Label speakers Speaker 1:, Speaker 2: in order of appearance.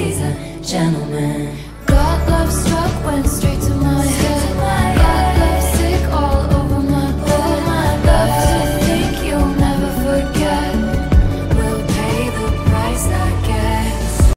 Speaker 1: he's a gentleman.